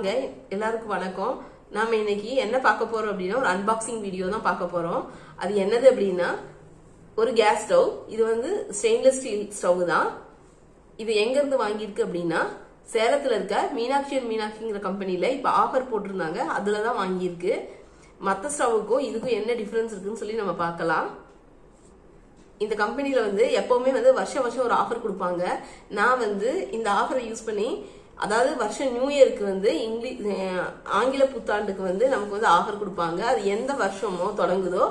வாங்க. எல்லாருக்கும் வணக்கம். நாம இன்னைக்கு என்ன பார்க்க போறோம் அப்படின்னா ஒரு அன்பாக்சிங் வீடியோ தான் பார்க்க போறோம். அது என்னது அப்படின்னா ஒரு கேஸ் ஸ்டவ் இது வந்து ஸ்டெயின்லெஸ் ஸ்டீல் ஸ்டவ் தான். இது எங்க இருந்து வாங்கியிருக்கு அப்படின்னா சேலத்துல இருக்க மீனாட்சி அண்ட் மீனாட்சிங்கிற கம்பெனில இப்ப ஆஃபர் போட்டிருந்தாங்க. அதுலதான் வாங்கியிருக்கு. மற்ற ஸ்டவ்வுக்கும் இதுக்கும் என்ன டிஃபரன்ஸ் இருக்குன்னு சொல்லி நம்ம பார்க்கலாம். இந்த கம்பெனில வந்து எப்பவுமே வந்து வருஷம் வருஷம் ஒரு ஆஃபர் கொடுப்பாங்க. நான் வந்து இந்த ஆஃபரை யூஸ் பண்ணி அதாவது வருஷம் நியூ இயருக்கு வந்து இங்கிலீஷ் ஆங்கில புத்தாண்டுக்கு வந்து நமக்கு வந்து ஆஃபர் கொடுப்பாங்க. அது எந்த வருஷமோ தொடங்குதோ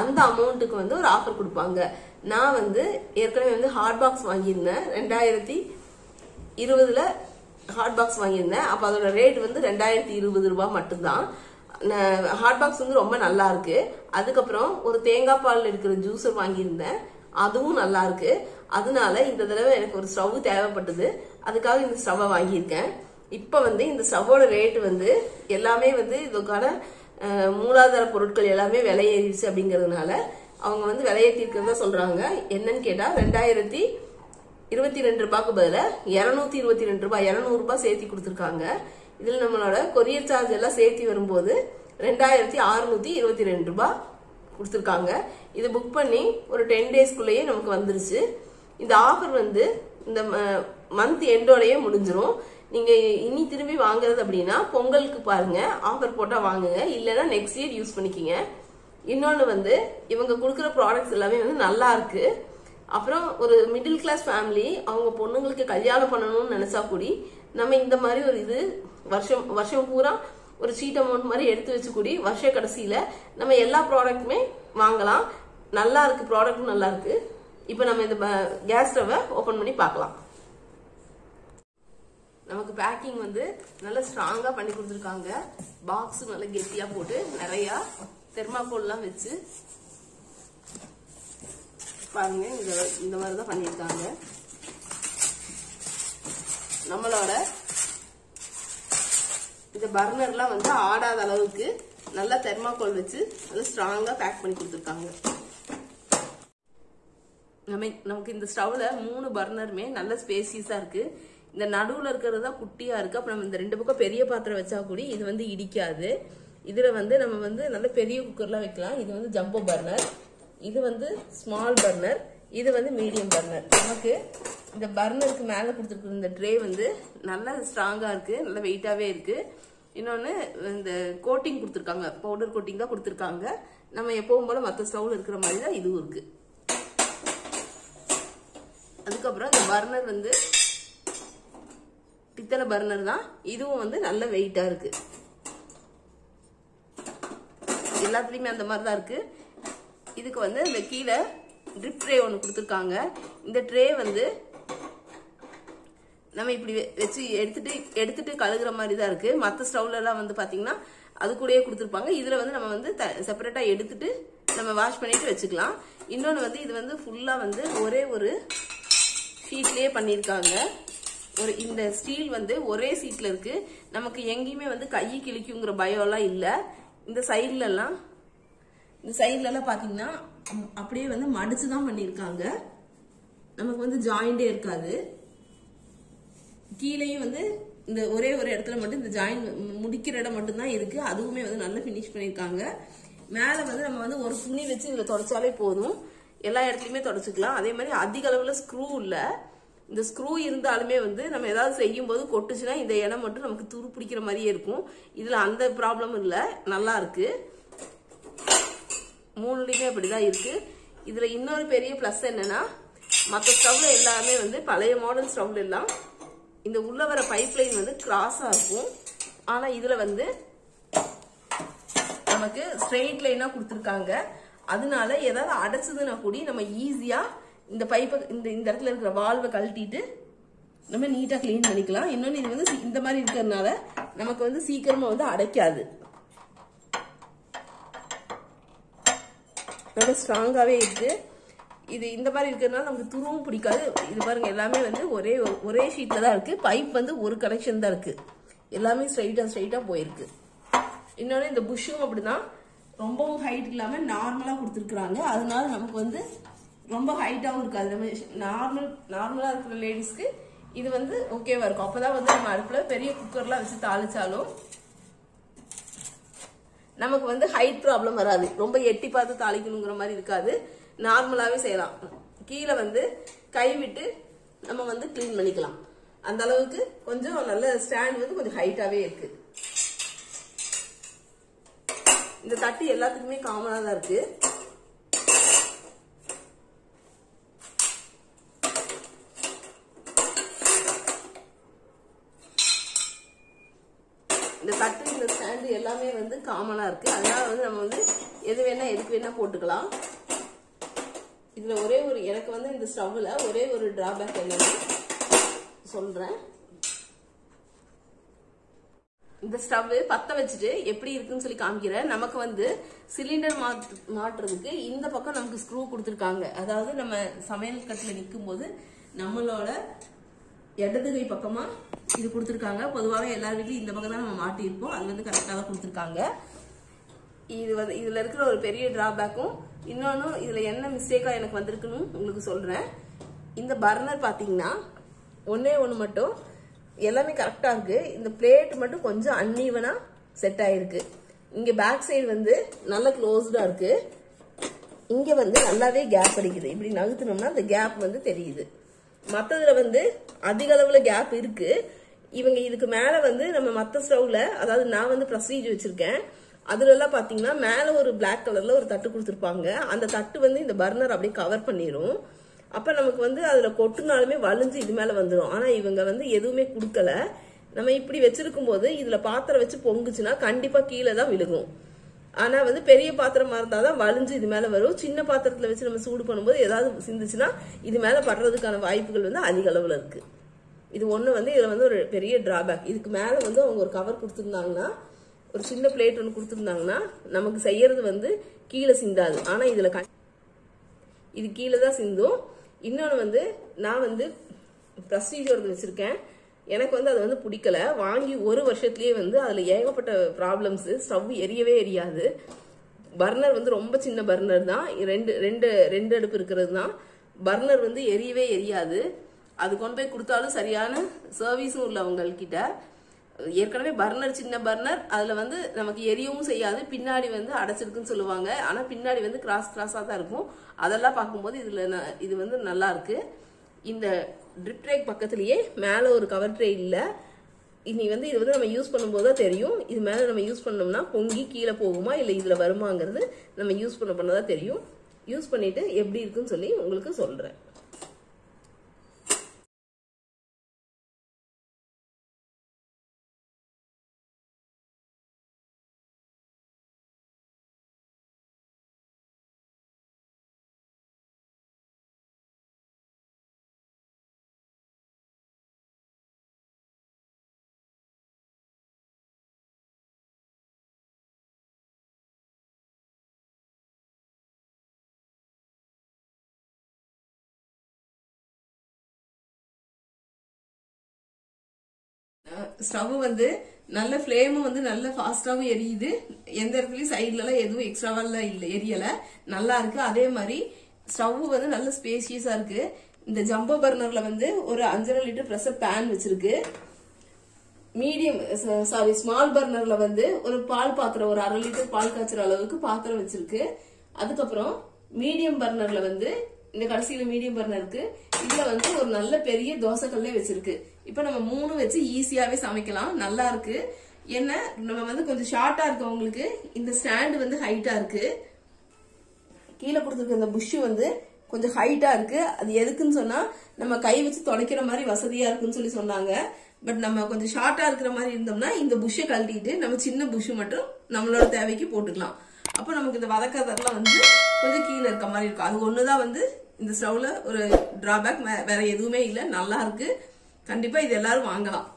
அந்த அமௌண்ட்டுக்கு வந்து ஒரு ஆஃபர் கொடுப்பாங்க. நான் வந்து ஏற்கனவே வந்து ஹாட் பாக்ஸ் வாங்கியிருந்தேன். ரெண்டாயிரத்தி இருபதுல ஹாட் பாக்ஸ் வாங்கியிருந்தேன். அப்போ அதோட ரேட் வந்து ரெண்டாயிரத்தி இருபது ரூபாய் மட்டும்தான். ஹாட் பாக்ஸ் வந்து ரொம்ப நல்லா இருக்கு. அதுக்கப்புறம் ஒரு தேங்காய் பால் இருக்கிற ஜூஸர் வாங்கியிருந்தேன். அதுவும் நல்லா இருக்கு. அதனால இந்த தடவை எனக்கு ஒரு ஸ்டவ் தேவைப்பட்டது. அதுக்காக இந்த ஸ்டவ்வை வாங்கியிருக்கேன். இப்போ வந்து இந்த ஸ்டவ்வோட ரேட் வந்து எல்லாமே வந்து இதுக்கான மூலாதார பொருட்கள் எல்லாமே விலை ஏறிடுச்சு அப்படிங்கறதுனால அவங்க வந்து விலையேற்றிருக்கிறதா சொல்றாங்க. என்னன்னு கேட்டா ரெண்டாயிரத்தி இருபத்தி ரெண்டு ரூபாய்க்கு பதிலாக இருநூத்தி இருபத்தி ரெண்டு ரூபாய் இருநூறு ரூபாய் சேர்த்தி கொடுத்துருக்காங்க. இதுல நம்மளோட கொரியர் சார்ஜ் எல்லாம் சேர்த்தி வரும்போது ரெண்டாயிரத்தி அறுநூத்தி இருபத்தி ரெண்டு ரூபாய் கொடுத்துருக்காங்க. இது புக் பண்ணி ஒரு டென் டேஸ்க்குள்ளேயே நமக்கு வந்துருச்சு. இந்த ஆஃபர் வந்து இந்த மந்த் எண்டோடயே முடிஞ்சிரும். நீங்க இனி திரும்பி வாங்குறது அப்படின்னா பொங்கலுக்கு பாருங்க ஆஃபர் போட்டா வாங்குங்க. இல்லைன்னா நெக்ஸ்ட் இயர் யூஸ் பண்ணிக்கிங்க. இன்னொன்று வந்து இவங்க கொடுக்குற ப்ராடக்ட்ஸ் எல்லாமே வந்து நல்லா இருக்கு. அப்புறம் ஒரு மிடில் கிளாஸ் ஃபேமிலி அவங்க பொண்ணுங்களுக்கு கல்யாணம் பண்ணணும்னு நினைச்சா கூடி நம்ம இந்த மாதிரி ஒரு இது வருஷம் வருஷம் பூரா ஒரு சீட் அமௌண்ட் மாதிரி எடுத்து வச்சு கூடி வருஷ கடைசியில நம்ம எல்லா ப்ராடக்ட்டுமே வாங்கலாம். நல்லா இருக்கு ப்ராடக்ட்டும் நல்லா இருக்கு. இப்போ நம்ம இந்த கேஸ் ஸ்டவ்வை ஓப்பன் பண்ணி பார்க்கலாம். நமக்கு பேக்கிங் வந்து நல்லா ஸ்ட்ராங்காக பண்ணி கொடுத்துருக்காங்க. பாக்ஸும் நல்லா கெட்டியாக போட்டு நிறையா தெர்மாக்கோல்லாம் வச்சு பாருங்க இந்த இந்த மாதிரி தான் பண்ணியிருக்காங்க. நம்மளோட இந்த பர்னர்லாம் வந்து ஆடாத அளவுக்கு நல்லா தெர்மாக்கோல் வச்சு நல்லா ஸ்ட்ராங்காக பேக் பண்ணி கொடுத்துருக்காங்க. நம்ம நமக்கு இந்த ஸ்டவ்ல மூணு பர்னருமே நல்ல ஸ்பேசியஸா இருக்கு. இந்த நடுவில் இருக்கிறது தான் குட்டியா இருக்கு. அப்புறம் நம்ம இந்த ரெண்டு பக்கம் பெரிய பாத்திரம் வச்சா கூட இது வந்து இடிக்காது. இதுல வந்து நம்ம வந்து நல்ல பெரிய குக்கர்லாம் வைக்கலாம். இது வந்து ஜம்போ பர்னர் இது வந்து ஸ்மால் பர்னர் இது வந்து மீடியம் பர்னர் நமக்கு இந்த பர்னருக்கு மேல கொடுத்துருக்குற இந்த ட்ரே வந்து நல்லா ஸ்ட்ராங்கா இருக்கு. நல்ல வெயிட்டாவே இருக்கு. இன்னொன்னு இந்த கோட்டிங் கொடுத்துருக்காங்க. பவுடர் கோட்டிங் தான் கொடுத்துருக்காங்க. நம்ம எப்பவும் போல மற்ற ஸ்டவ்ல இருக்கிற மாதிரி தான் இதுவும் இருக்கு. அதுக்கப்புறம் இந்த பர்னர் வந்து பித்தளை பர்னர் தான். இதுவும் வந்து நல்ல வெயிட்டா இருக்கு. எல்லாத்துலயுமே அந்த மாதிரி தான் இருக்கு. இதுக்கு வந்து இந்த கீழே ட்ரிப் ட்ரே ஒன்று கொடுத்துருக்காங்க. இந்த ட்ரே வந்து நம்ம இப்படி வச்சு எடுத்துட்டு எடுத்துட்டு கழுகுற மாதிரி தான் இருக்கு. மற்ற ஸ்டவ்ல வந்து பார்த்தீங்கன்னா அது கூடயே கொடுத்துருப்பாங்க. இதில் வந்து நம்ம வந்து செப்பரேட்டாக எடுத்துட்டு நம்ம வாஷ் பண்ணிட்டு வச்சுக்கலாம். இன்னொன்று வந்து இது வந்து ஃபுல்லாக வந்து ஒரே ஒரு ஷீட்லேயே பண்ணியிருக்காங்க ஒரு இந்த ஸ்டீல் வந்து ஒரே சீட்டில் இருக்குது நமக்கு எங்கேயுமே வந்து கை கிழிக்குங்கிற பயம்லாம் இல்லை. இந்த சைட்லலாம் இந்த சைட்லலாம் பார்த்தீங்கன்னா அப்படியே வந்து மடிச்சு தான் பண்ணியிருக்காங்க நமக்கு வந்து ஜாயிண்டே இருக்காது. கீழேயும் வந்து இந்த ஒரே ஒரு இடத்துல மட்டும் இந்த ஜாயின் முடிக்கிற இடம் மட்டும்தான் இருக்குது அதுவுமே வந்து நல்லா ஃபினிஷ் பண்ணியிருக்காங்க மேலே வந்து நம்ம வந்து ஒரு துணி வச்சு இதில் தொடச்சாலே போதும். எல்லா இடத்துலையுமே தொடச்சிக்கலாம். அதே மாதிரி அதிக அளவில் ஸ்க்ரூ இல்லை. இந்த ஸ்க்ரூ இருந்தாலுமே வந்து நம்ம ஏதாவது செய்யும் போது கொட்டுச்சுன்னா இந்த இடம் மட்டும் நமக்கு துரு பிடிக்கிற மாதிரியே இருக்கும். இதில் அந்த ப்ராப்ளம் இல்லை. நல்லா இருக்கு. மூணுலையுமே அப்படிதான் இருக்கு. இதில் இன்னொரு பெரிய ப்ளஸ் என்னன்னா மற்ற ஸ்டவ்ல எல்லாமே வந்து பழைய மாடல் ஸ்டவ்ல எல்லாம் இந்த உள்ள வர பைப் லைன் வந்து கிராஸாக இருக்கும். ஆனால் இதில் வந்து நமக்கு ஸ்ட்ரெயிட் லைனாக கொடுத்துருக்காங்க. அதனால ஏதாவது அடைச்சதுன்னா கூடி நம்ம ஈஸியா இந்த பைப்பை இந்த இந்த இடத்துல இருக்கிற வால்வை கழட்டிட்டு நம்ம நீட்டா க்ளீன் பண்ணிக்கலாம். இன்னொன்னு இது வந்து இந்த மாதிரி இருக்கிறதுனால நமக்கு வந்து சீக்கிரமா வந்து அடைக்காது. நல்ல ஸ்ட்ராங்காகவே இருக்கு. இது இந்த மாதிரி இருக்கிறதுனால நமக்கு துருவும் பிடிக்காது. இது பாருங்க எல்லாமே வந்து ஒரே ஒரே ஷீட்ல தான் இருக்கு. பைப் வந்து ஒரு கனெக்ஷன் தான் இருக்கு. எல்லாமே ஸ்ட்ரைட்டா ஸ்ட்ரைட்டா போயிருக்கு. இன்னொன்று இந்த புஷ்ஷும் அப்படிதான். ரொம்பவும் ஹைட் இல்லாமல் நார்மலாக கொடுத்துருக்குறாங்க. அதனால நமக்கு வந்து ரொம்ப ஹைட்டாகவும் இருக்காது. நம்ம நார்மல் நார்மலாக இருக்கிற லேடிஸ்க்கு இது வந்து ஓகேவா இருக்கும். அப்பதான் வந்து நம்ம அடுப்பில் பெரிய குக்கர்லாம் வச்சு தாளிச்சாலும் நமக்கு வந்து ஹைட் ப்ராப்ளம் வராது. ரொம்ப எட்டி பார்த்து தாளிக்கணுங்கிற மாதிரி இருக்காது. நார்மலாகவே செய்யலாம். கீழே வந்து கை விட்டு நம்ம வந்து க்ளீன் பண்ணிக்கலாம். அந்த அளவுக்கு கொஞ்சம் நல்ல ஸ்டாண்ட் வந்து கொஞ்சம் ஹைட்டாகவே இருக்குது இந்த தட்டு எல்லாத்துக்குமே காமனா தான் இருக்கு. இந்த தட்டு இந்த ஸ்டாண்டு எல்லாமே வந்து காமனா இருக்கு. அதனால வந்து நம்ம வந்து எது வேணா எதுக்கு வேணா போட்டுக்கலாம். இதுல ஒரே ஒரு எனக்கு வந்து இந்த ஸ்டவ்ல ஒரே ஒரு டிராபேக் என்னன்னு சொல்றேன். இந்த ஸ்டவ் பத்த வச்சுட்டு எப்படி இருக்குன்னு சொல்லி காமிக்கிறேன் நமக்கு வந்து சிலிண்டர் மாற்று மாட்டுறதுக்கு இந்த பக்கம் நமக்கு ஸ்க்ரூ கொடுத்துருக்காங்க. அதாவது நம்ம சமையல் கட்டில் நிற்கும் போது நம்மளோட இடது கை பக்கமா இது கொடுத்துருக்காங்க. பொதுவாகவே எல்லார் வீட்லையும் இந்த பக்கம் தான் நம்ம மாட்டியிருப்போம். அது வந்து கரெக்டாக தான் கொடுத்துருக்காங்க. இது வந்து இதுல இருக்கிற ஒரு பெரிய டிராபேக்கும் இன்னொன்னு இதுல என்ன மிஸ்டேக்கா எனக்கு வந்திருக்குன்னு உங்களுக்கு சொல்றேன். இந்த பர்னர் பாத்தீங்கன்னா ஒன்னே ஒன்று மட்டும் எல்லாமே கரெக்டாக இருக்கு. இந்த பிளேட் மட்டும் கொஞ்சம் அன்ஈவனாக செட் ஆயிருக்கு. இங்கே பேக் சைடு வந்து நல்லா க்ளோஸ்டாக இருக்கு. இங்கே வந்து நல்லாவே கேப் அடிக்குது. இப்படி நகர்த்தினோம்னா அந்த கேப் வந்து தெரியுது. மற்றதில் வந்து அதிக அளவில் கேப் இருக்கு. இவங்க இதுக்கு மேலே வந்து நம்ம மற்ற ஸ்டவ்ல அதாவது நான் வந்து ப்ரஸ்டீஜ் வச்சிருக்கேன். அதுலலாம் பார்த்தீங்கன்னா மேலே ஒரு பிளாக் கலரில் ஒரு தட்டு கொடுத்துருப்பாங்க. அந்த தட்டு வந்து இந்த பர்னர் அப்படியே கவர் பண்ணிடும் அப்ப நமக்கு வந்து அதுல கொட்டுனாலுமே வலிஞ்சு இது மேல வந்துடும் ஆனா இவங்க வந்து எதுவுமே கொடுக்கல. நம்ம இப்படி வச்சிருக்கும் போது இதுல பாத்திரம் வச்சு பொங்குச்சுன்னா கண்டிப்பா கீழே தான் விழுகும். ஆனா வந்து பெரிய பாத்திரமா இருந்தாதான் வலிஞ்சு இது மேல வரும். சின்ன பாத்திரத்துல வச்சு நம்ம சூடு பண்ணும்போது ஏதாவது சிந்துச்சுன்னா இது மேல படுறதுக்கான வாய்ப்புகள் வந்து அதிக அளவுல இருக்கு. இது ஒண்ணு வந்து இதுல வந்து ஒரு பெரிய டிராபேக் இதுக்கு மேல வந்து அவங்க ஒரு கவர் கொடுத்துருந்தாங்கன்னா ஒரு சின்ன பிளேட் ஒன்று கொடுத்துருந்தாங்கன்னா நமக்கு செய்யறது வந்து கீழே சிந்தாது. ஆனா இதுல கண்- இது கீழே தான் சிந்தும். இன்னொன்று வந்து நான் வந்து ப்ரஸ்டீஜோடது வச்சுருக்கேன். எனக்கு வந்து அது வந்து பிடிக்கல. வாங்கி ஒரு வருஷத்துலேயே வந்து அதில் ஏகப்பட்ட ப்ராப்ளம்ஸு ஸ்டவ் எரியவே எரியாது. பர்னர் வந்து ரொம்ப சின்ன பர்னர் தான். ரெண்டு ரெண்டு ரெண்டு அடுப்பு இருக்கிறது தான். பர்னர் வந்து எரியவே எரியாது. அது கொண்டு போய் கொடுத்தாலும் சரியான சர்வீஸும் இல்லை அவங்கக்கிட்ட ஏற்கனவே பர்னர் சின்ன பர்னர் அதுல வந்து நமக்கு எரியவும் செய்யாது. பின்னாடி வந்து அடைச்சிருக்குன்னு சொல்லுவாங்க. ஆனா பின்னாடி வந்து கிராஸ் கிராஸா தான் இருக்கும். அதெல்லாம் பார்க்கும்போது இதுல ந- இது வந்து நல்லா இருக்கு. இந்த ட்ரிப் ட்ரேக் பக்கத்துலயே மேல ஒரு கவர் ட்ரே இல்லை. இனி வந்து இது வந்து நம்ம யூஸ் பண்ணும்போது தான் தெரியும். இது மேல நம்ம யூஸ் பண்ணோம்னா பொங்கி கீழே போகுமா? இல்லை இதுல வருமாங்கிறது நம்ம யூஸ் பண்ண பண்ணதான் தெரியும். யூஸ் பண்ணிட்டு எப்படி இருக்குன்னு சொல்லி உங்களுக்கு சொல்றேன். ஸ்டவ் வந்து நல்ல ஃப்ளேமும் வந்து நல்ல ஃபாஸ்டாகவும் எரியுது. எந்த இடத்துலையும் சைட்லலாம் எதுவும் எக்ஸ்ட்ராவெல்லாம் இல்லை எரியலை. நல்லா இருக்கு. அதே மாதிரி ஸ்டவ் வந்து நல்ல ஸ்பேசியஸாக இருக்கு. இந்த ஜம்போ பர்னர்ல வந்து ஒரு அஞ்சரை லிட்டர் ப்ரெஷர் பேன் வச்சிருக்கு. மீடியம் சாரி ஸ்மால் பர்னர்ல வந்து ஒரு பால் பாத்திரம் ஒரு அரை லிட்டர் பால் காய்ச்சுற அளவுக்கு பாத்திரம் வச்சிருக்கு. அதுக்கப்புறம் மீடியம் பர்னர்ல வந்து இந்த கடைசியில மீடியம் பர்னருக்கு இதுல வந்து ஒரு நல்ல பெரிய தோசைக்கல்லே வச்சிருக்கு. இப்ப நம்ம மூணு வச்சு ஈஸியாவே சமைக்கலாம். நல்லா இருக்கு. என்ன? நம்ம வந்து கொஞ்சம் ஷார்ட்டா இருக்கவங்களுக்கு இந்த ஸ்டாண்டு வந்து ஹைட்டா இருக்கு. கீழே கொடுத்துருக்க இந்த புஷ் வந்து கொஞ்சம் ஹைட்டா இருக்கு. அது எதுக்குன்னு சொன்னா நம்ம கை வச்சு துடைக்கிற மாதிரி வசதியா இருக்குன்னு சொல்லி சொன்னாங்க. பட் நம்ம கொஞ்சம் ஷார்ட்டா இருக்கிற மாதிரி இருந்தோம்னா இந்த புஷ்ஷை கழட்டிட்டு நம்ம சின்ன புஷ் மட்டும் நம்மளோட தேவைக்கு போட்டுக்கலாம். அப்போ நமக்கு இந்த வதக்கறதெல்லாம் வந்து கொஞ்சம் கீழே இருக்க மாதிரி இருக்கும். அது ஒண்ணுதான் வந்து இந்த ஸ்டவ்ல ஒரு டிராபேக் வேற எதுவுமே இல்லை. நல்லா இருக்கு. கண்டிப்பா இது எல்லாரும் வாங்கலாம்.